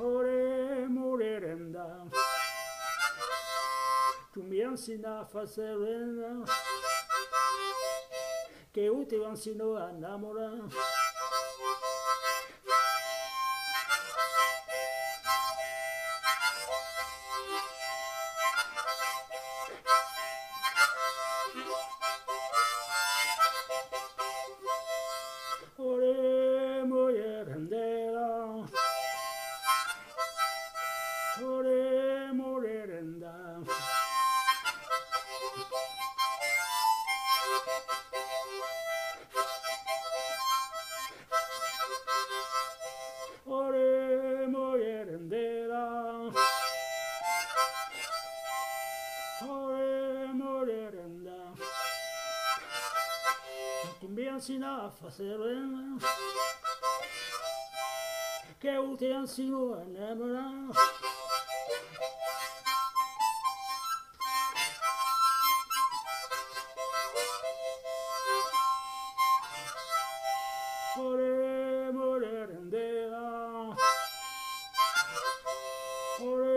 chore morerenda. Tu mi ansina a facerenda Que eu te ensino a namorar Thank ore mulher rendera. Ore mulher rendera, ore mulher rendera. Tu me ensina a fazer que eu te ensino a namorar. Ore, morerendea. Ore,